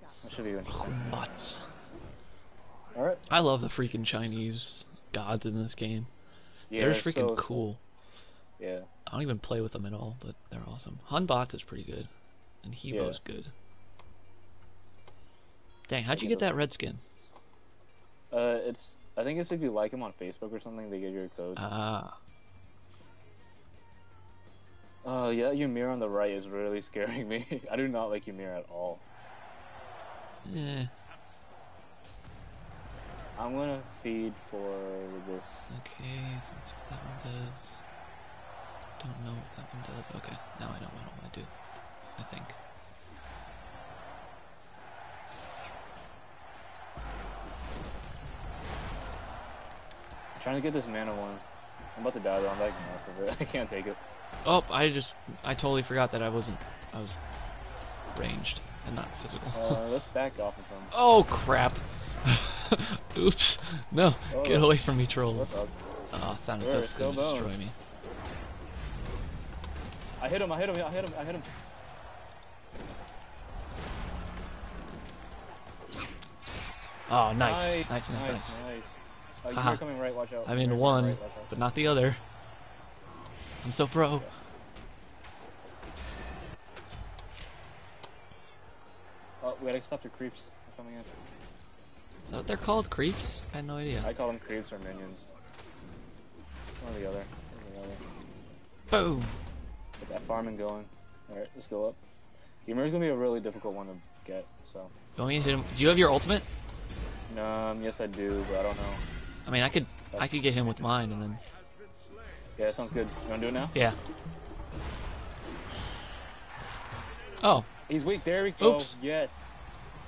That should be interesting. Bots. Alright. I love the freaking Chinese gods in this game. Yeah, they're freaking so- cool. Yeah. I don't even play with them at all, but they're awesome. Hun Batz is pretty good, and He Bo's good. Dang, how'd you get that red skin? Uh, it's. I think it's if you like them on Facebook or something, they give you a code. Ah, Oh yeah, Ymir on the right is really scaring me. I do not like Ymir at all. Eh, I'm gonna feed for this. okay, so that's what that one does. Don't know what that one does. Okay, now I know what I want to do. I think. I'm trying to get this mana one. I'm about to die though. I'm backing off of it. I can't take it. Oh, I just, I totally forgot that I wasn't, I was ranged and not physical. Uh, let's back off of him. oh crap! Oops! No, Oh, get away from me, trolls. Else? Oh, Where? is gonna destroy me. I hit him. I hit him. I hit him. I hit him. Oh, nice, Nice. nice, nice, Nice. nice. Uh. Ymir coming right. Watch out. I'm in one, right, but not the other. I'm so pro. Oh, we gotta stop creeps coming in. Is that what they're called? Creeps? I had no idea. I call them creeps or minions. One or the other. One or the other. Boom! Get that farming going. Alright, let's go up. Ymir's gonna be a really difficult one to get, so. Don't you hit him? Do you have your ultimate? Um, yes I do, but I don't know. I mean, I could, I could get him with mine, and then Yeah, that sounds good. You wanna do it now? yeah. Oh, He's weak, there we go. Oops. Yes.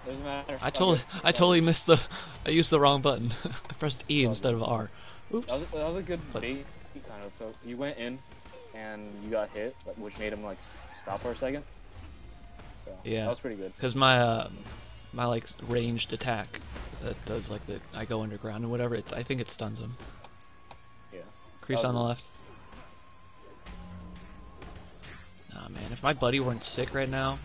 Doesn't matter. I totally. I totally missed the, I used the wrong button. I pressed E instead of R. Oops. That was, that was a good But- bait, kind of. So you went in, and you got hit, which made him like stop for a second. So Yeah. that was pretty good. Because my, uh, my like ranged attack that does like the, I go underground and whatever. It, I think it stuns him. Yeah. Was on the left. Nah, man, if my buddy weren't sick right now,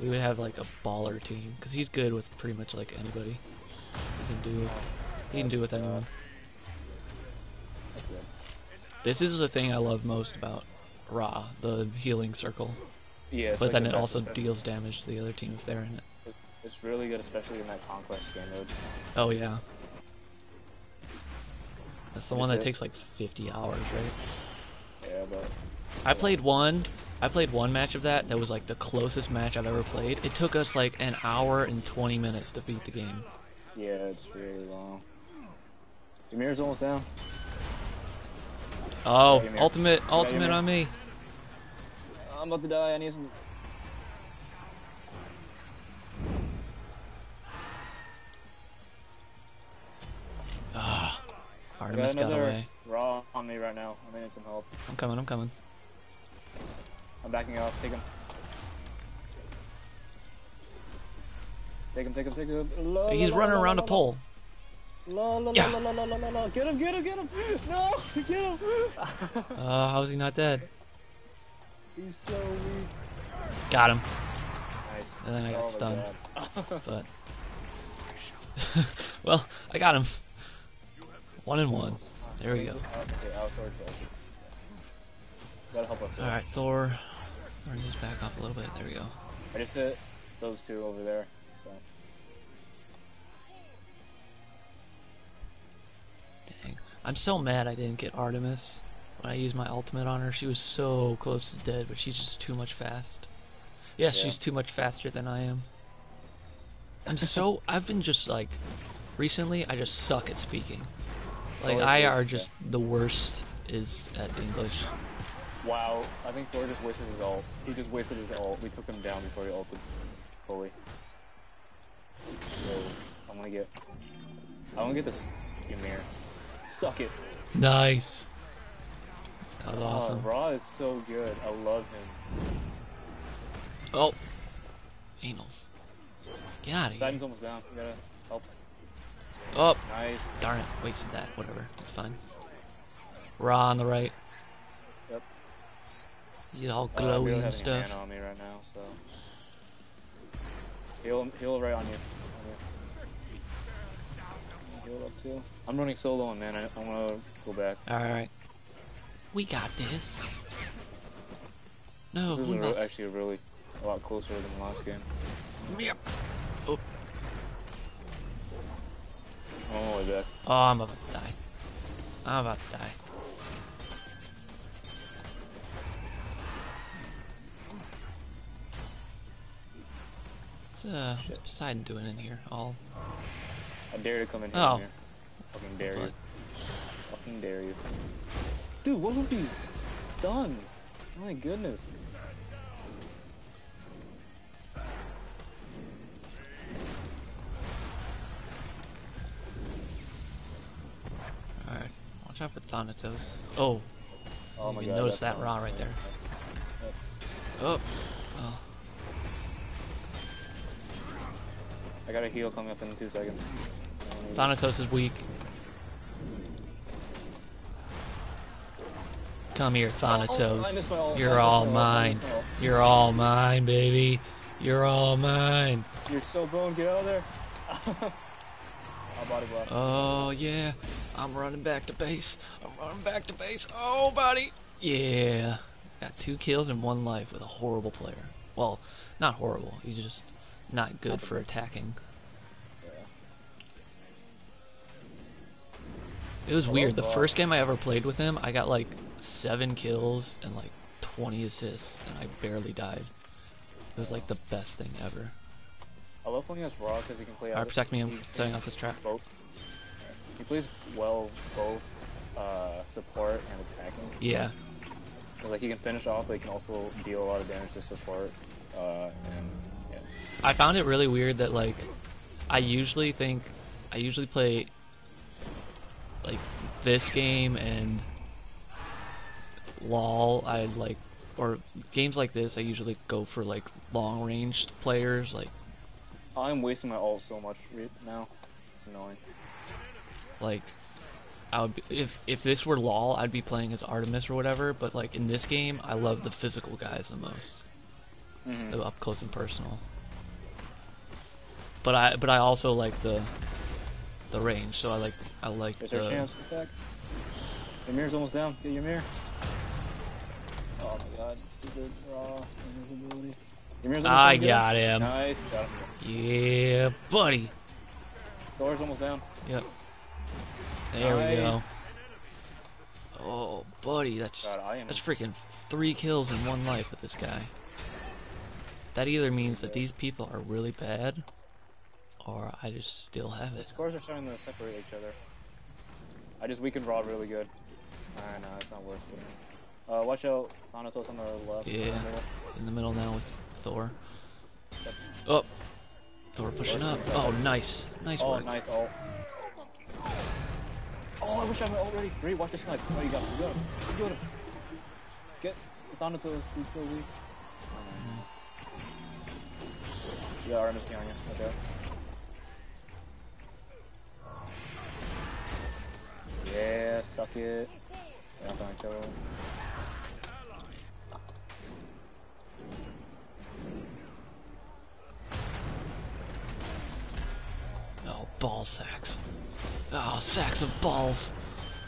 we would have like a baller team. Cause he's good with pretty much like anybody. He can do, it he can do with anyone. This is the thing I love most about Ra, the healing circle. Yeah. But like then the it also especially- deals damage to the other team if they're in it. it- It's really good, especially in that conquest game mode. Oh yeah. That's the What one that it? takes like 50 hours, right? Yeah, but I played one. I played one match of that. That was like the closest match I've ever played. It took us like an hour and 20 minutes to beat the game. yeah, it's really long. Ymir's almost down. Oh, Ymir. ultimate, ultimate on me. I'm about to die. I need some. Ah, I Artemis got got away. Ra on me right now. I'm needing some help. I'm coming. I'm coming. I'm backing off. Take him. Take him, take him, take him. La, He's la, running la, around a pole. La la Yeah. la la la la la. Get him, get him, get him! No, get him! Uh, how is he not dead? He's so weak. Got him. Nice. And then I got Oh stunned. But well, I got him. One and one. There we go. Out- Okay, out towards us. Gotta help up there. All right, Thor. Needs to back off a little bit. There we go. I just hit those two over there. So. Dang. I'm so mad I didn't get Artemis when I used my ultimate on her. She was so close to dead, but she's just too much fast. Yes, Yeah. she's too much faster than I am. I'm so I've been just like recently I just suck at speaking. Like Oh, I are just the worst is at English. Wow, I think Thor just wasted his ult. He just wasted his ult. We took him down before he ulted fully. So I'm gonna get. I want to get this Ymir. Suck it. Nice. That was Oh, awesome. Ra is so good. I love him. Oh. Anals. Get out of here. Poseidon's almost down. We gotta help. Oh, Nice. darn it. Wasted that. Whatever. It's fine. Ra on the right. Yep. You get all Uh, glowy really and stuff. mana on me right now, so. Heal, heal right on you. On you. Heal up too. I'm running solo on man. I, I want to go back. Alright. We got this. No, This is re- actually really a lot closer than the last game. Yep. Oh, I'm on my way back. oh, I'm about to die. I'm about to die. What's, uh, what's Poseidon doing in here? All I dare to come in here. Oh. Here. Fucking dare you. Fucking dare you. Dude, what are these stuns? Oh my goodness. Alright, watch out for Thanatos. Oh, Oh my you god. notice that Ra right there. Yep. Oh, oh, I got a heal coming up in two seconds. I don't need it. Thanatos is weak. Come here, Oh, oh Thanatos. ult. I You're all my ult. I mine. missed my ult. You're all mine, baby. You're all mine. You're so bone. Get out of there. I'll body block. Oh yeah, I'm running back to base. I'm running back to base. Oh, buddy. Yeah, got two kills and one life with a horrible player. Well, not horrible. He's just not good for attacking. It was weird. The first game I ever played with him, I got like seven kills and like 20 assists, and I barely died. It was like the best thing ever. I love when he has Ra because he can play. Alright, protect me. I'm setting off this trap. both. He plays well both uh, support and attacking. Yeah. Like he can finish off, but he can also deal a lot of damage to support. Uh, and I found it really weird that like I usually think I usually play like this game and LOL. I like or games like this. I usually go for like long ranged players. Like I'm wasting my ult so much now. It's annoying. like I would be, if if this were LOL, I'd be playing as Artemis or whatever. But like in this game, I love the physical guys the most, Mhm. the up close and personal. But I but I also like the the range. So I like I like There's the our chance. Attack. Your mirror's almost down. Get your mirror. Oh my god, stupid Ra invisibility. Your mirror's almost I down. get got him. Nice. Got him. Yeah, buddy. Thor's almost down. Yep. There we go. Oh, buddy, that's God, I that's freaking three kills in one life with this guy. That either means that these people are really bad, or I just still have The it. scores are starting to separate each other. I just weakened Ra really good. Alright, know, it's not worth it. Uh, watch out, Thanatos on the left. Yeah. in the middle. In the middle now with Thor. Yep. Oh, Thor pushing up. Oh, nice, nice Oh, work. nice ult. Oh, I wish I had already. ready. Great, watch the snipe. Oh, you got him. You got him. You got him. Get Thanatos. He's so weak. Yeah, Artemis behind you. Okay. Yeah, suck it. Yeah, fine, chill. Oh, ball sacks. Oh, sacks of balls.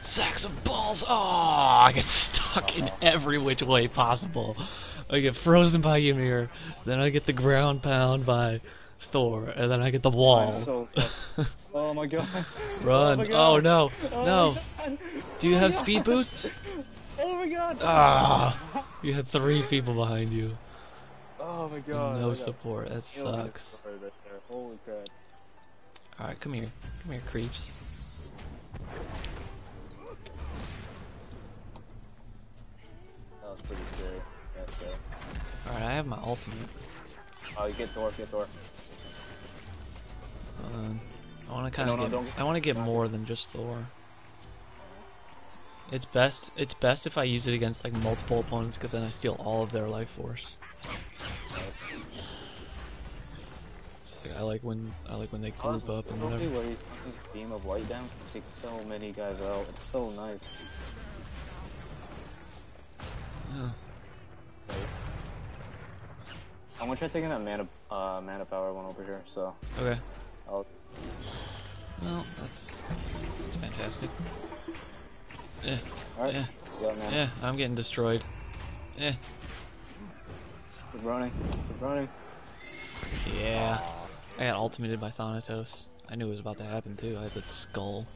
Sacks of balls. Oh, I get stuck in every which way possible. I get frozen by Ymir, then I get the ground pound by Thor, and then I get the wall. I'm so fucked. Oh my god. Run. Oh, my Oh, no. Oh no. Do you Oh have my speed boost? Oh my god. Ah. You had three people behind you. Oh my and god. no I got support. That killed by the sucks. right. Holy crap. Alright, come here. Come here, creeps. That was pretty scary. Scary. Alright, I have my ultimate. Oh, you get Thor, get Thor. I want to kind of no, get. I want to get more than just Thor. It's best. It's best if I use it against like multiple opponents because then I steal all of their life force. Like, I like when I like when they group up and Trophy whatever. where he's his beam of light down can take so many guys out. It's so nice. Yeah. I'm gonna try taking that mana, uh, mana power one over here. So Okay. I'll. Well, that's, that's fantastic. All right. Yeah, man. eh, I'm getting destroyed. Eh, Keep running. Keep running. yeah. I got ultimated by Thanatos. I knew it was about to happen too. I had the skull.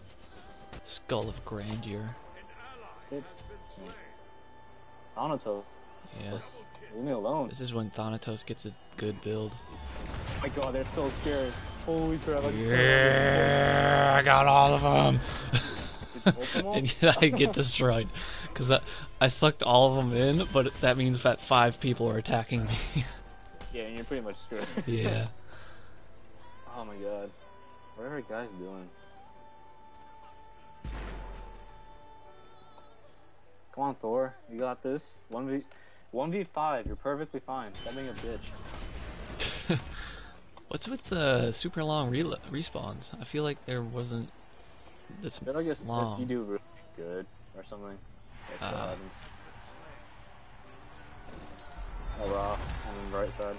Skull of grandeur. It's, it's. Thanatos. Yes. Leave me alone. This is when Thanatos gets a good build. Oh my god, they're so scared. Holy crap. I Yeah, I got all of them. Them and I get destroyed because I, I sucked all of them in, but that means that five people are attacking me. Yeah, and you're pretty much screwed. yeah. Oh my god. What are you guys doing? Come on, Thor. You got this. 1v... 1v5. You're perfectly fine. Stop being a bitch. What's with the super long re- respawns? I feel like there wasn't this I feel like it's, if long. you do really good or something, that's what Uh. happens. Oh, Ra. On the right side.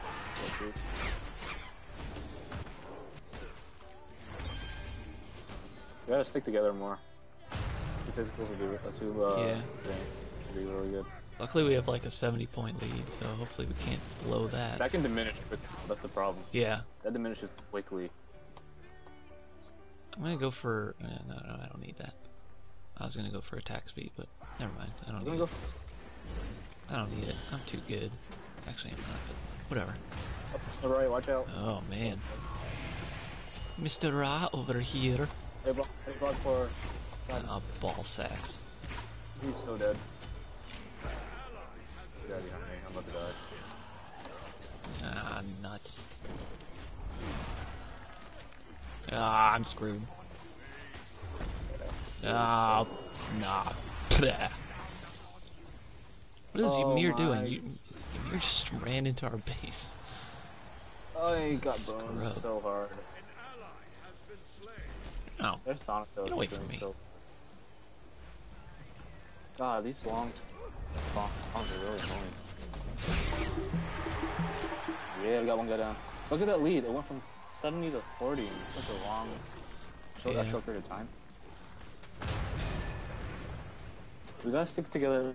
We gotta stick together more. The physicals will be uh, too, uh, Yeah. will be really good. Luckily, we have like a 70 point lead, so hopefully we can't blow that. That can diminish, but that's the problem. Yeah. That diminishes quickly. I'm gonna go for. Uh, no, no, I don't need that. I was gonna go for attack speed, but never mind. I don't I'm need go. it. I don't need it. I'm too good. Actually, I'm not, but whatever. The right, watch out. Oh man. Mr. Ra over here. Hey, block, hey, block for. Oh, ball sacks. He's so dead. Behind me. I'm about to die. Ah, nuts. Ah, I'm screwed. Ah, nah. Bleh. What is Oh Ymir doing? You, Ymir just ran into our base. I got boned so hard. Oh, There's Sonic though. Get away from me. So... God, these longs. Longs are really annoying. Yeah, we got one guy down. Look at that lead. It went from 70 to 40 in such a long, short, Yeah. short period of time. We gotta stick together.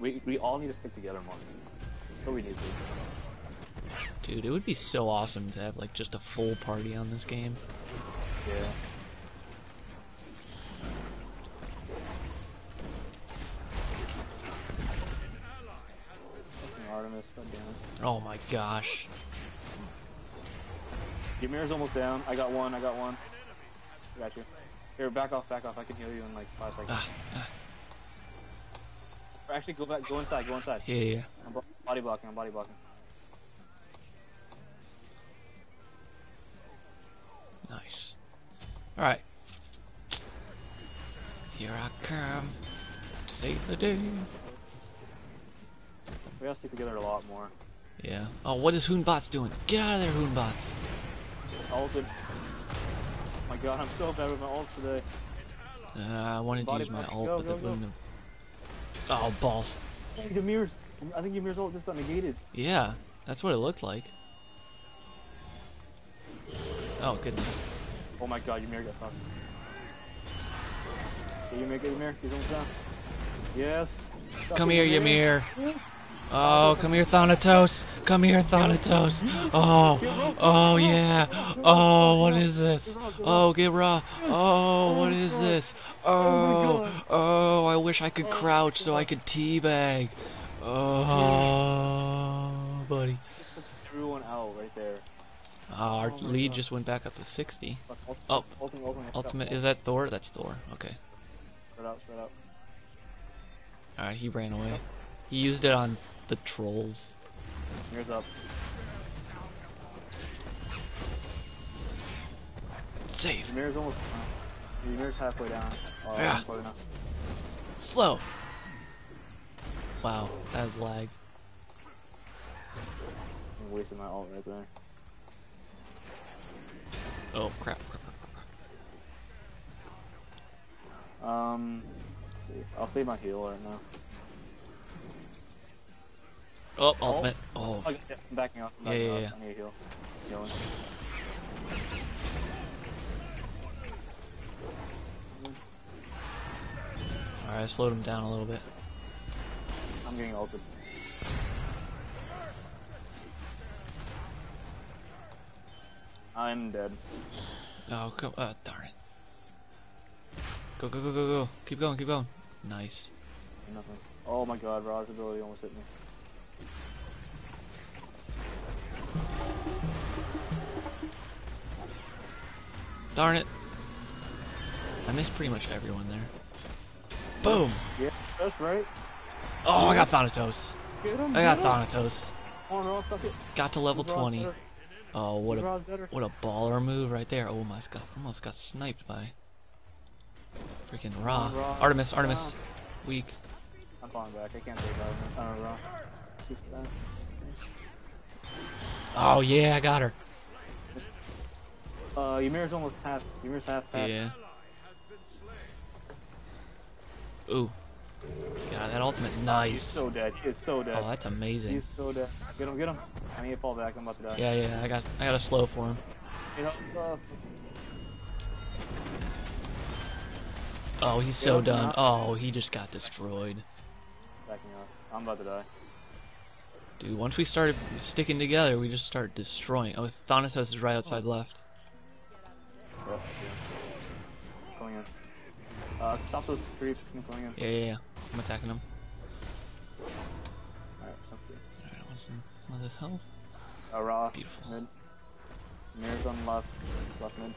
We, we all need to stick together more. That's what we need to. dude, it would be so awesome to have like just a full party on this game. Yeah. Oh my gosh. Ymir's almost down. I got one, I got one. I got you. Here, back off, back off. I can heal you in like five seconds. Ah, Or actually, go back, go inside, go inside. yeah, yeah. I'm body blocking, I'm body blocking. Nice. Alright. Here I come to save the day. We gotta stick together a lot more. Yeah. Oh, what is Hun Batz doing? Get out of there, Hun Batz. Ulted. my god, I'm so bad with my ults today. Uh, I wanted to use my ult, Go, but go, the go. wouldn't. Oh, balls. Hey, Ymir's. I think Ymir's ult just got negated. Yeah, that's what it looked like. Oh, goodness. Oh my god, Ymir got fucked. Okay, Ymir, get Ymir. He's almost down. Yes. Stop Come here, Ymir. Oh, come here, Thanatos. Come here, Thanatos. Oh, oh yeah. Oh, what is this? Oh, get Ra. Oh, what is this? Oh, oh, I wish I could crouch so I could teabag. Oh, buddy. Just took everyone out right there. Our lead just went back up to 60. Fuck, Oh, ultimate. Is that Thor? That's Thor. Okay. Spread out, spread out. Alright, he ran away. He used it on the trolls. Ymir's up. Save. Ymir's almost. Ymir's halfway down. Oh, Yeah. Slow. Wow, that was lag. I'm wasting my ult right there. Oh crap. crap, crap, crap. Um, let's see. I'll save my heal right now. Oh, ultimate. Oh, Okay, yeah, I'm backing off. I'm backing yeah, off. yeah. I need a heal. Healing. alright, I slowed him down a little bit. I'm getting ulted. I'm dead. Oh, go, uh, darn it. Go, go, go, go, go. Keep going, keep going. Nice. Nothing. Oh my god, Ra's ability almost hit me. Darn it. I missed pretty much everyone there. Boom! Yeah, that's right. Oh, I got Thanatos. Him. I got. Thanatos. On, Ra's, suck it. Got to level Is 20. better? Oh, what a what a baller move right there. Oh my god, almost got sniped by freaking Ra. Artemis, Artemis. Down. Weak. I'm falling back. I can't take that. I don't know. Too fast. Oh yeah, I got her. Uh, Ymir's almost half. Ymir's half past. Yeah. Ooh. God, that ultimate nice. He's so dead. He is so dead. Oh, that's amazing. He's so dead. Get him, get him. I need to fall back. I'm about to die. Yeah, yeah, I got I got a slow for him. You know, uh, Oh, he's so Yeah, done. Oh, he just got destroyed. backing off. I'm about to die. Dude, once we started sticking together, we just start destroying. Oh, Thanatos is right outside left. Stop those creeps from going in. Yeah, yeah, yeah. I'm attacking them. Alright, good. Alright, what's some, some of this health? Uh, Ra. Beautiful. Mid. Mirrors on left. Left mid.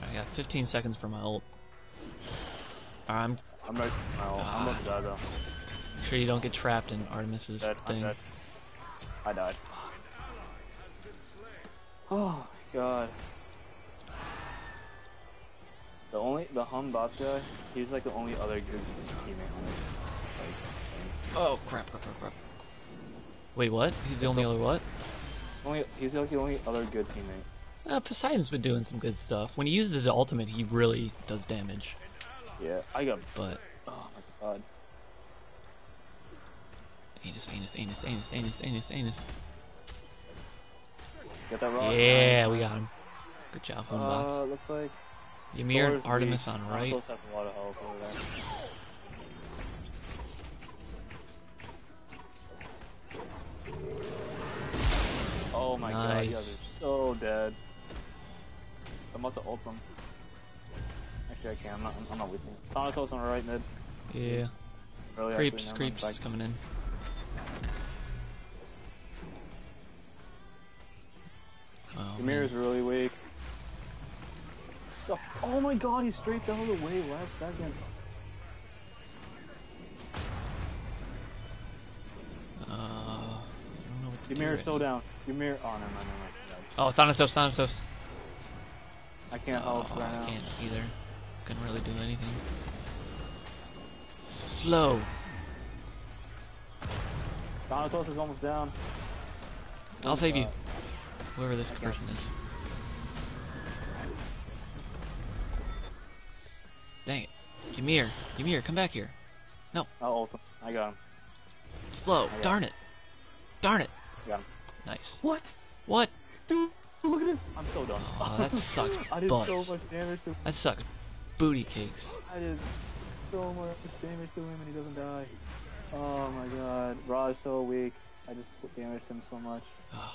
I got 15 seconds for my ult. Alright, I'm I'm ready. Oh, I'm about to die though. sure you don't get trapped in Artemis's Dead. Thing. dead. I died. Oh my god. The only the Hun Batz guy, he's like the only other good teammate on it. Like, Oh, crap, crap, crap, crap. Wait, what? He's the only other what? only he's like the only other good teammate. Uh, Poseidon's been doing some good stuff. When he uses his ultimate, he really does damage. Yeah, I got. But Oh my god. anus, anus, anus, anus, anus, anus, anus. Get that rock. Yeah, Nice, we got him. Good job, Hun Batz. Uh, looks like Ymir, Thor's Artemis weak. on right. Has a lot of health over there. Oh my god, you guys Nice. are so dead. I'm about to ult them. Actually, I can. I'm not. I'm not wasting. it. Thanatos on the right mid. Yeah. Early Creeps, actually, creeps. Back- coming in. Oh, Ymir is really weak. So, oh my god, he straight down the other way last second. Uh, I don't know what to do Ymir right is now. down. Ymir. Oh, never mind, never mind. Oh, Thanatos, Thanatos. I can't Oh, help right I now. can't either. Couldn't really do anything. Slow. Thanatos is almost down. I'll save you. Uh, Whoever this person is. Dang it. Ymir. Ymir, come back here. No. I'll oh, ult him. I got him. Slow. got Darn it. Darn it. Got him. Nice. What? What? Dude, look at this. I'm so done. Oh, that sucks I did so much damage to That sucks. Booty cakes. I did so much damage to him and he doesn't die. Oh my god. Ra is so weak. I just damaged him so much. Oh,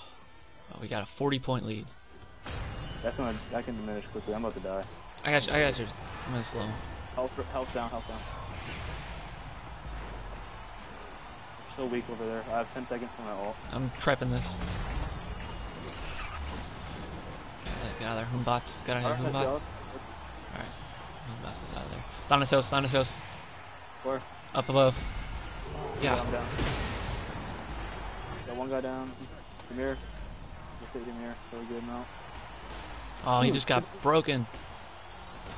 well, we got a 40 point lead. That's gonna that can diminish quickly. I'm about to die. I got you. I got you. I'm gonna slow. Health health down, health down. So weak over there. I have 10 seconds for my ult. I'm prepping this. Get out of there. Hun Batz. Get out of Alright, here. let's Hun Batz. go. Alright. Hun Batz is out of there. Thanatos. Thanatos. Where? Up above. Yeah, Yeah. I'm down. Got one guy down. Demir. Look at Demir. Really good now. Oh, he just got broken.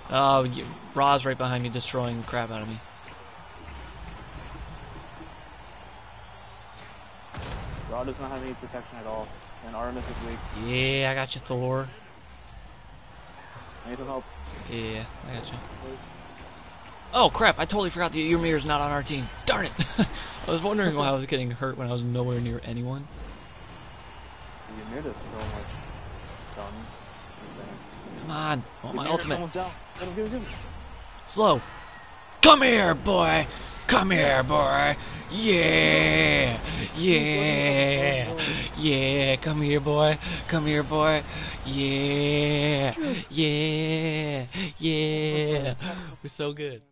Oh, you, Ra's right behind me, destroying the crap out of me. Ra does not have any protection at all. And Artemis is weak. Yeah, I got you, Thor. I need some help. Yeah, I got you. Oh crap! I totally forgot that Ymir's not on our team. Darn it! I was wondering why I was getting hurt when I was nowhere near anyone. Ymir does so much stun. Come on! I want my ultimate. Down. Him, him, him. Slow. Come here, boy. Come here, boy. Yeah. Yeah. Yeah. Come here, boy. Come here, boy. Yeah. Yeah. Yeah. We're so good.